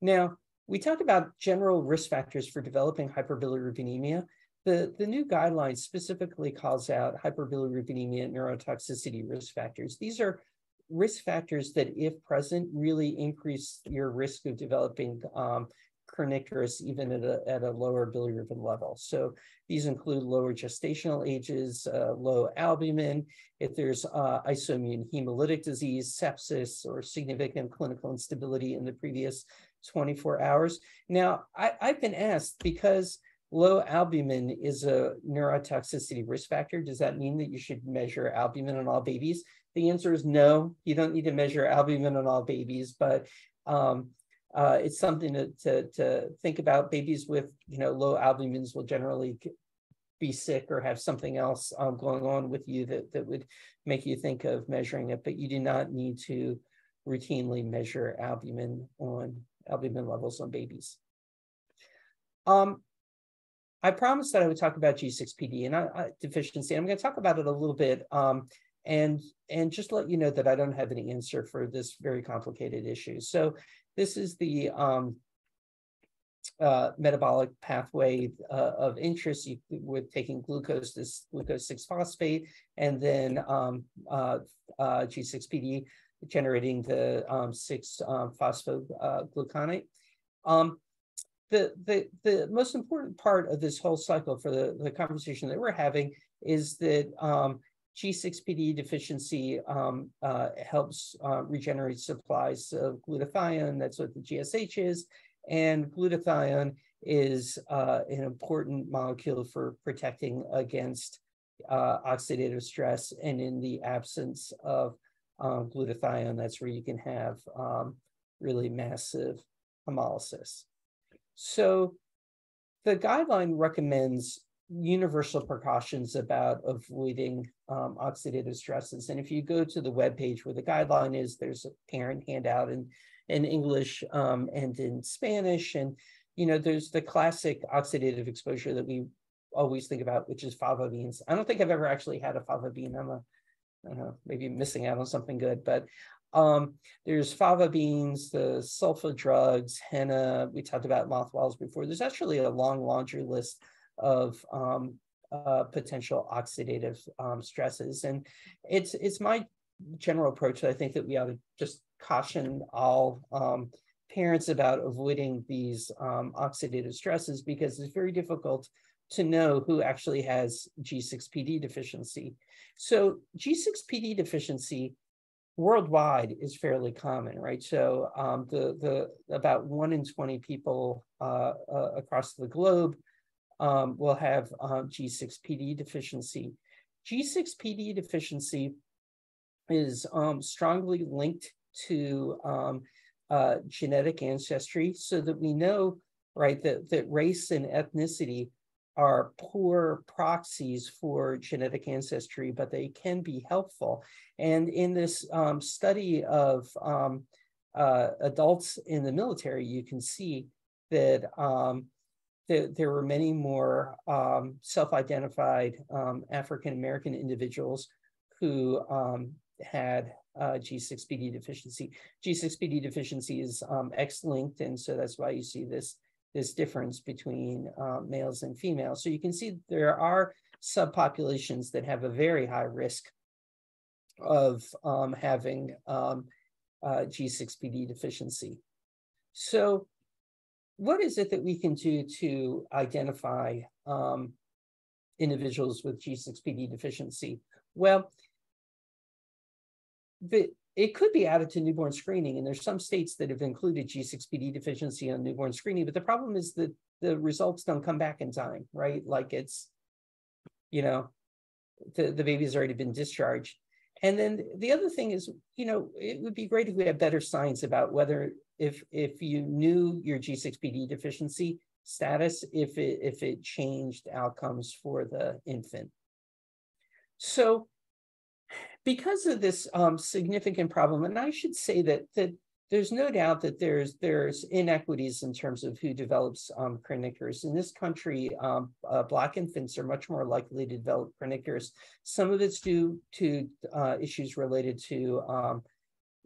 Now, we talked about general risk factors for developing hyperbilirubinemia. The, the new guidelines specifically calls out hyperbilirubinemia and neurotoxicity risk factors. These are risk factors that, if present, really increase your risk of developing um, kernicterus even at a, at a lower bilirubin level. So these include lower gestational ages, uh, low albumin, if there's uh, isoimmune hemolytic disease, sepsis, or significant clinical instability in the previous 24 hours. Now, I, I've been asked because low albumin is a neurotoxicity risk factor. Does that mean that you should measure albumin on all babies? The answer is no, you don't need to measure albumin on all babies, but um, uh, it's something to, to, to, think about. Babies with you know low albumins will generally be sick or have something else um, going on with you that, that would make you think of measuring it, but you do not need to routinely measure albumin on albumin levels on babies. Um, I promised that I would talk about G6PD and I, deficiency. I'm going to talk about it a little bit um, and and just let you know that I don't have any answer for this very complicated issue. So this is the um, uh, metabolic pathway uh, of interest you, with taking glucose, this glucose 6-phosphate, and then um, uh, uh G6PD generating the um, 6-phosphogluconate. Um, um the, the, the most important part of this whole cycle for the, the conversation that we're having is that um, G6PD deficiency um, uh, helps uh, regenerate supplies of glutathione. That's what the GSH is. And glutathione is uh, an important molecule for protecting against uh, oxidative stress. And in the absence of um, glutathione, that's where you can have um, really massive hemolysis. So the guideline recommends universal precautions about avoiding um, oxidative stresses. And if you go to the webpage where the guideline is, there's a parent handout in, in English um, and in Spanish. And, you know, there's the classic oxidative exposure that we always think about, which is fava beans. I don't think I've ever actually had a fava bean. I'm a, I don't know, maybe missing out on something good, but um, there's fava beans, the sulfa drugs, henna. We talked about mothballs before. There's actually a long laundry list of um, uh, potential oxidative um, stresses. And it's it's my general approach that I think that we ought to just caution all um, parents about avoiding these um, oxidative stresses because it's very difficult to know who actually has G6PD deficiency. So G6PD deficiency worldwide is fairly common, right? So um, the the about one in 20 people uh, uh, across the globe um, will have uh, G6PD deficiency. G6PD deficiency is um, strongly linked to um, uh, genetic ancestry so that we know, right, that, that race and ethnicity are poor proxies for genetic ancestry, but they can be helpful. And in this um, study of um, uh, adults in the military, you can see that, um, that there were many more um, self-identified um, African-American individuals who um, had uh, G6PD deficiency. G6PD deficiency is X-linked, and so that's why you see this this difference between uh, males and females. So you can see there are subpopulations that have a very high risk of um, having um, uh, G6PD deficiency. So what is it that we can do to identify um, individuals with G6PD deficiency? Well, the, it could be added to newborn screening, and there's some states that have included G6PD deficiency on newborn screening, but the problem is that the results don't come back in time, right? Like it's, you know, the, the baby's already been discharged. And then the other thing is, you know, it would be great if we had better science about whether if if you knew your G6PD deficiency status, if it if it changed outcomes for the infant. So because of this um, significant problem, and I should say that that there's no doubt that there's there's inequities in terms of who develops um, kernicterus. In this country, um, uh, Black infants are much more likely to develop kernicterus. Some of it's due to uh, issues related to um,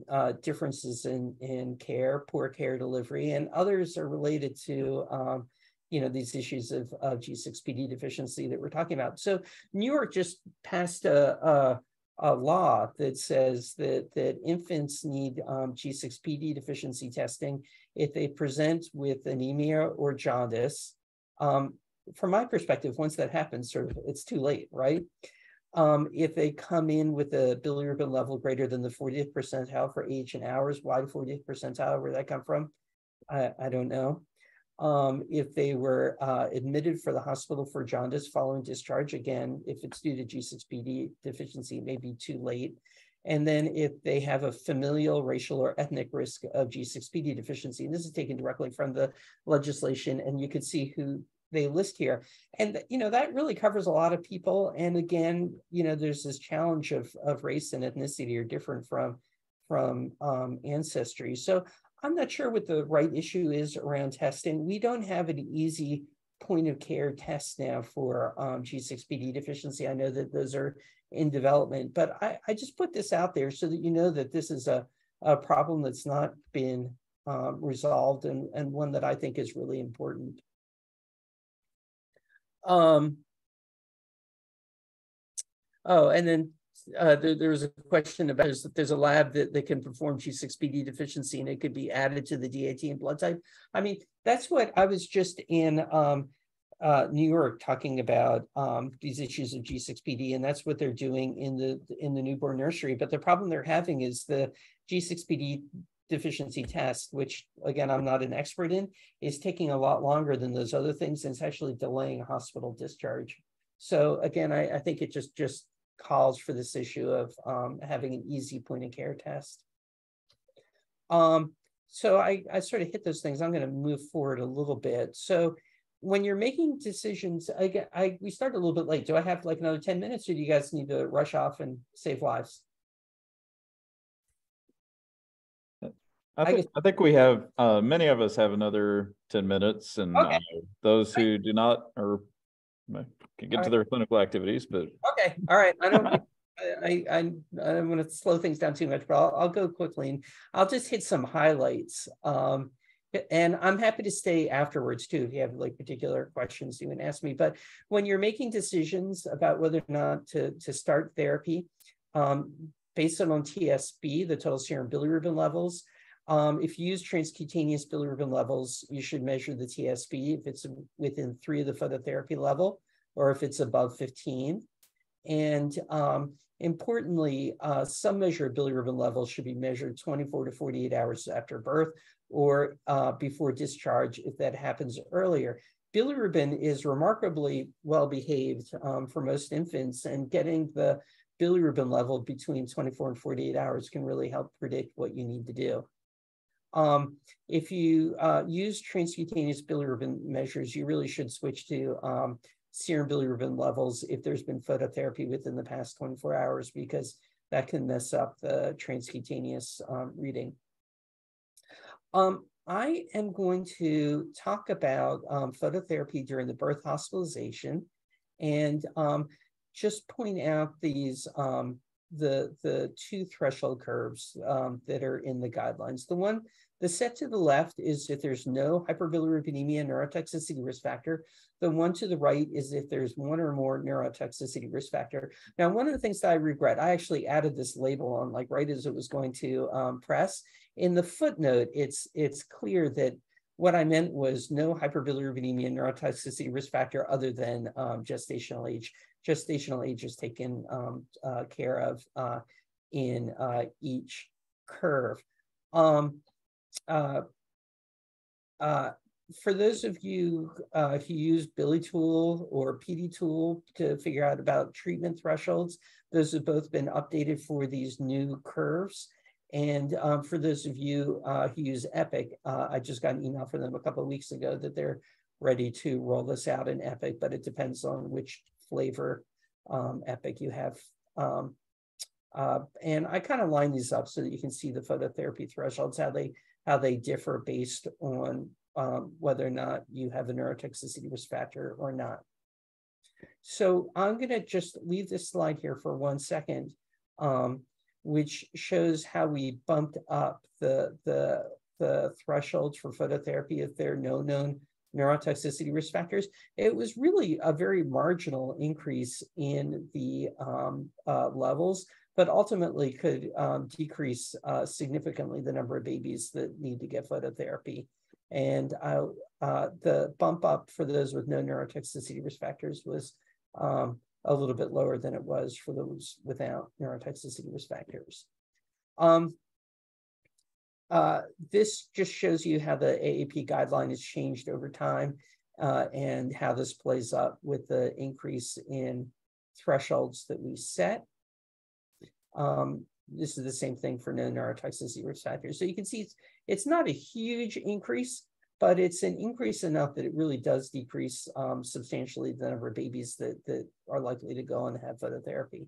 uh, differences in, in care, poor care delivery, and others are related to um, you know these issues of, of G6PD deficiency that we're talking about. So New York just passed a, a a law that says that, that infants need um, G6PD deficiency testing if they present with anemia or jaundice. Um, from my perspective, once that happens, sort of it's too late, right? Um, if they come in with a bilirubin level greater than the 40th percentile for age and hours, why the 40th percentile, where did that come from? I, I don't know um, if they were uh, admitted for the hospital for jaundice following discharge. Again, if it's due to G6PD deficiency, it may be too late. And then if they have a familial, racial, or ethnic risk of G6PD deficiency, and this is taken directly from the legislation, and you can see who they list here. And you know that really covers a lot of people. And again, you know, there's this challenge of, of race and ethnicity are different from from um, ancestry. So I'm not sure what the right issue is around testing. We don't have an easy point of care test now for um, G6PD deficiency. I know that those are in development, but I, I, just put this out there so that you know that this is a, a problem that's not been um, resolved and, and one that I think is really important. Um, oh, and then uh, there, there, was a question about there's, there's a lab that, that can perform G6PD deficiency and it could be added to the DAT and blood type. I mean, that's what I was just in um, uh, New York talking about um, these issues of G6PD, and that's what they're doing in the in the newborn nursery. But the problem they're having is the G6PD deficiency test, which again I'm not an expert in, is taking a lot longer than those other things, and it's actually delaying hospital discharge. So again, I, I think it just just calls for this issue of um, having an easy point of care test. Um, so I, I sort of hit those things. I'm going to move forward a little bit. So when you're making decisions, I, I we started a little bit late. Do I have like another 10 minutes or do you guys need to rush off and save lives? I think, I, I think we have, uh, many of us have another 10 minutes and okay. uh, those who do not are can get All to right. their clinical activities, but okay. All right. I don't. I, I, I don't want to slow things down too much, but I'll, I'll go quickly and I'll just hit some highlights. Um, And I'm happy to stay afterwards too, if you have like particular questions you can ask me. But when you're making decisions about whether or not to, to start therapy, um, based on TSB, the total serum bilirubin levels, um, if you use transcutaneous bilirubin levels, you should measure the TSB if it's within three of the phototherapy level or if it's above 15. And um, importantly, uh, some measure of bilirubin levels should be measured 24 to 48 hours after birth or uh, before discharge if that happens earlier. Bilirubin is remarkably well behaved um, for most infants, and getting the bilirubin level between 24 and 48 hours can really help predict what you need to do. Um, if you uh, use transcutaneous bilirubin measures, you really should switch to um, serum bilirubin levels if there's been phototherapy within the past 24 hours, because that can mess up the transcutaneous um, reading. Um, I am going to talk about um, phototherapy during the birth hospitalization and um, just point out these um, the the two threshold curves um, that are in the guidelines. The one, the set to the left is if there's no hyperbilirubinemia neurotoxicity risk factor. The one to the right is if there's one or more neurotoxicity risk factor. Now, one of the things that I regret, I actually added this label on like right as it was going to um, press. In the footnote, it's it's clear that what I meant was no hyperbilirubinemia neurotoxicity risk factor other than um, gestational age gestational age is taken um, uh, care of uh, in uh, each curve. Um, uh, uh, for those of you uh, who use BiliTool or PD Tool to figure out about treatment thresholds, those have both been updated for these new curves. And um, for those of you uh, who use Epic, uh, I just got an email from them a couple of weeks ago that they're ready to roll this out in Epic, but it depends on which flavor um, Epic you have. Um, uh, and I kind of line these up so that you can see the phototherapy thresholds, how they how they differ based on um, whether or not you have a neurotoxicity risk factor or not. So I'm going to just leave this slide here for one second, um, which shows how we bumped up the, the, the thresholds for phototherapy if there are no known neurotoxicity risk factors, it was really a very marginal increase in the um, uh, levels, but ultimately could um, decrease uh, significantly the number of babies that need to get phototherapy. And uh, uh the bump up for those with no neurotoxicity risk factors was um, a little bit lower than it was for those without neurotoxicity risk factors. Um, uh, this just shows you how the AAP guideline has changed over time uh, and how this plays up with the increase in thresholds that we set. Um, this is the same thing for no neurotoxicity risk factors. So you can see it's, it's not a huge increase, but it's an increase enough that it really does decrease um, substantially the number of babies that, that are likely to go and have phototherapy.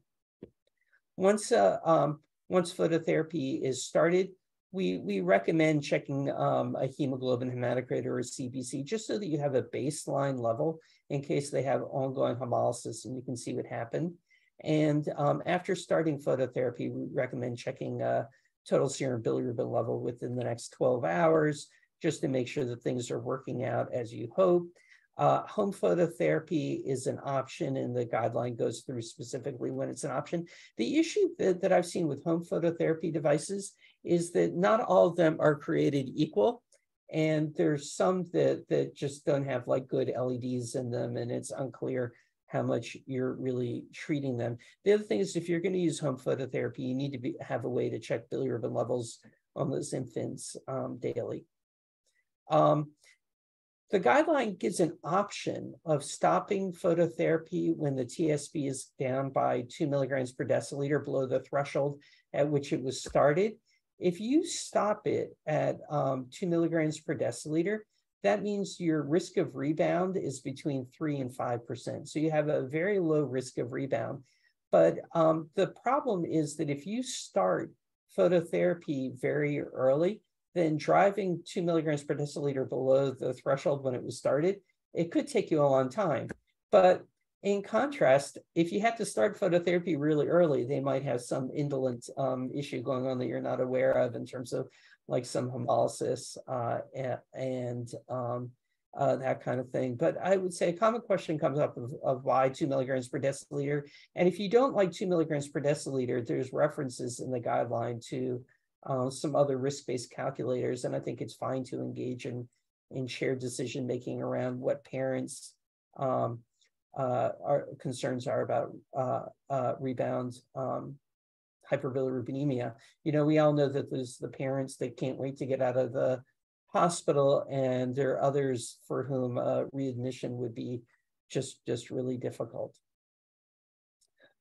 Once, uh, um, once phototherapy is started, we we recommend checking um, a hemoglobin hematocrit or a CBC just so that you have a baseline level in case they have ongoing hemolysis and you can see what happened. And um, after starting phototherapy, we recommend checking a total serum bilirubin level within the next 12 hours just to make sure that things are working out as you hope. Uh, home phototherapy is an option, and the guideline goes through specifically when it's an option. The issue that, that I've seen with home phototherapy devices is that not all of them are created equal. And there's some that, that just don't have like good LEDs in them, and it's unclear how much you're really treating them. The other thing is if you're going to use home phototherapy, you need to be, have a way to check bilirubin levels on those infants um, daily. Um, the guideline gives an option of stopping phototherapy when the TSB is down by two milligrams per deciliter below the threshold at which it was started. If you stop it at um, two milligrams per deciliter, that means your risk of rebound is between three and 5%. So you have a very low risk of rebound. But um, the problem is that if you start phototherapy very early, then driving two milligrams per deciliter below the threshold when it was started, it could take you a long time. But in contrast, if you have to start phototherapy really early, they might have some indolent um, issue going on that you're not aware of in terms of like some hemolysis uh, and, um, uh, that kind of thing. But I would say a common question comes up of, of why two milligrams per deciliter. And if you don't like two milligrams per deciliter, there's references in the guideline to uh, some other risk-based calculators. And I think it's fine to engage in, in shared decision making around what parents um, uh, our concerns are about uh, uh, rebound um, hyperbilirubinemia. You know, we all know that there's the parents that can't wait to get out of the hospital, and there are others for whom uh, readmission would be just just really difficult.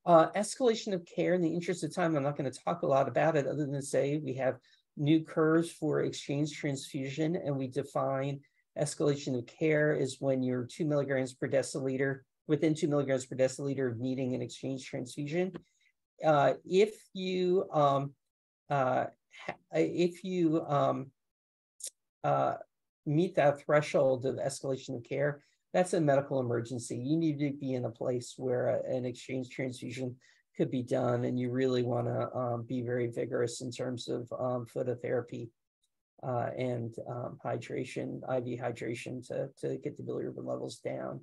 Uh, escalation of care in the interest of time, I'm not going to talk a lot about it other than say we have new curves for exchange transfusion, and we define escalation of care is when you're two milligrams per deciliter within two milligrams per deciliter of needing an exchange transfusion. Uh, if you um, uh, if you um, uh, meet that threshold of escalation of care, that's a medical emergency. You need to be in a place where a, an exchange transfusion could be done, and you really want to um, be very vigorous in terms of um, phototherapy uh, and um, hydration, IV hydration to, to get the bilirubin levels down.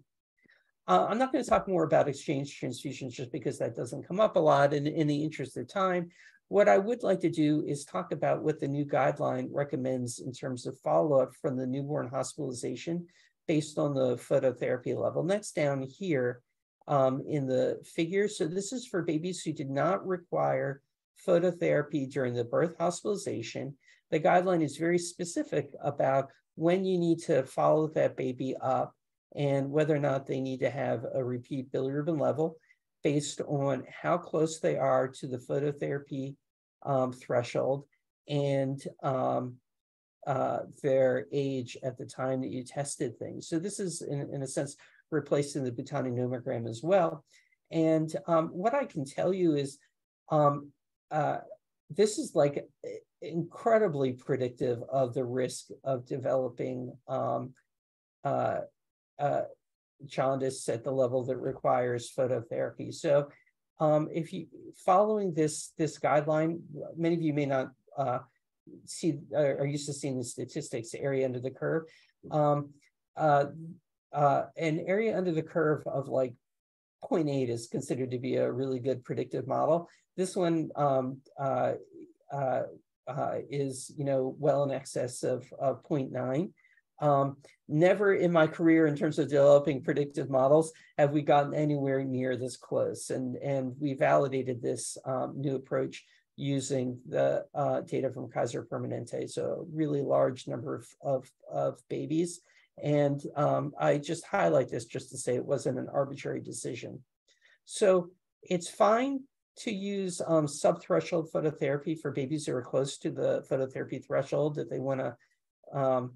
Uh, I'm not going to talk more about exchange transfusions just because that doesn't come up a lot in, in the interest of time. What I would like to do is talk about what the new guideline recommends in terms of follow-up from the newborn hospitalization based on the phototherapy level. And that's down here um, in the figure. So this is for babies who did not require phototherapy during the birth hospitalization. The guideline is very specific about when you need to follow that baby up and whether or not they need to have a repeat bilirubin level based on how close they are to the phototherapy um, threshold and um, uh, their age at the time that you tested things. So this is, in, in a sense, replacing the Bhutani as well. And um, what I can tell you is um, uh, this is like incredibly predictive of the risk of developing um, uh, uh, jaundice at the level that requires phototherapy. So um, if you following this this guideline, many of you may not uh, see are used to seeing the statistics area under the curve. Um, uh, uh, an area under the curve of like 0.8 is considered to be a really good predictive model. This one um, uh, uh, uh, is you know well in excess of, of 0.9. Um, never in my career, in terms of developing predictive models, have we gotten anywhere near this close. And, and we validated this um, new approach using the uh, data from Kaiser Permanente, so a really large number of, of, of babies. And um, I just highlight this just to say it wasn't an arbitrary decision. So it's fine to use um, subthreshold phototherapy for babies who are close to the phototherapy threshold if they want to um,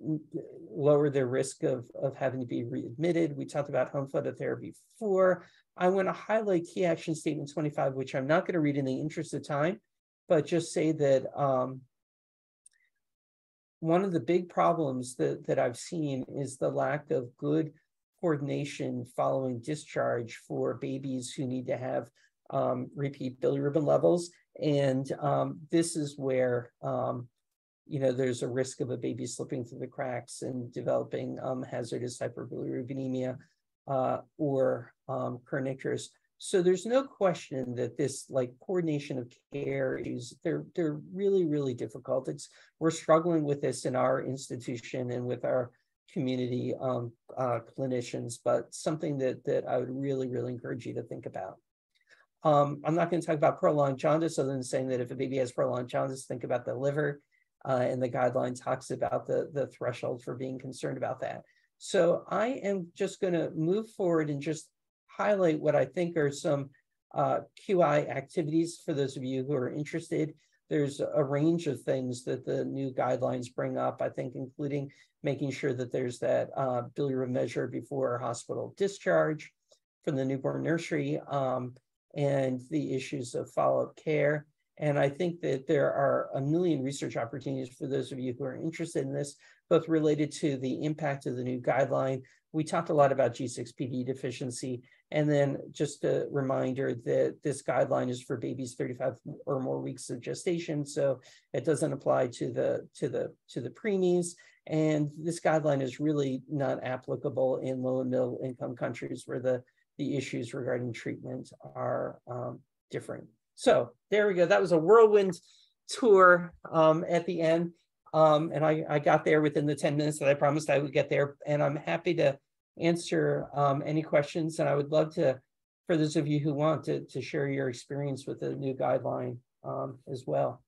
lower their risk of, of having to be readmitted. We talked about home phototherapy before. I want to highlight key action statement 25, which I'm not going to read in the interest of time, but just say that um, one of the big problems that, that I've seen is the lack of good coordination following discharge for babies who need to have um, repeat bilirubin levels. And um, this is where um, you know, there's a risk of a baby slipping through the cracks and developing um, hazardous hyperbilirubinemia uh, or um, kernicterus. So there's no question that this like coordination of care is they're they're really really difficult. It's we're struggling with this in our institution and with our community um, uh, clinicians, but something that that I would really really encourage you to think about. Um, I'm not going to talk about prolonged jaundice other than saying that if a baby has prolonged jaundice, think about the liver uh, and the guideline talks about the, the threshold for being concerned about that. So I am just going to move forward and just highlight what I think are some uh, QI activities for those of you who are interested. There's a range of things that the new guidelines bring up, I think, including making sure that there's that uh, bilirubin measure before hospital discharge from the newborn nursery um, and the issues of follow-up care. And I think that there are a million research opportunities for those of you who are interested in this, both related to the impact of the new guideline, we talked a lot about G6PD deficiency. And then just a reminder that this guideline is for babies 35 or more weeks of gestation. So it doesn't apply to the to the to the preemies. And this guideline is really not applicable in low and middle income countries where the, the issues regarding treatment are um, different. So there we go. That was a whirlwind tour um, at the end. Um, and I, I got there within the 10 minutes that I promised I would get there. And I'm happy to answer um, any questions. And I would love to, for those of you who want to, to share your experience with the new guideline um, as well.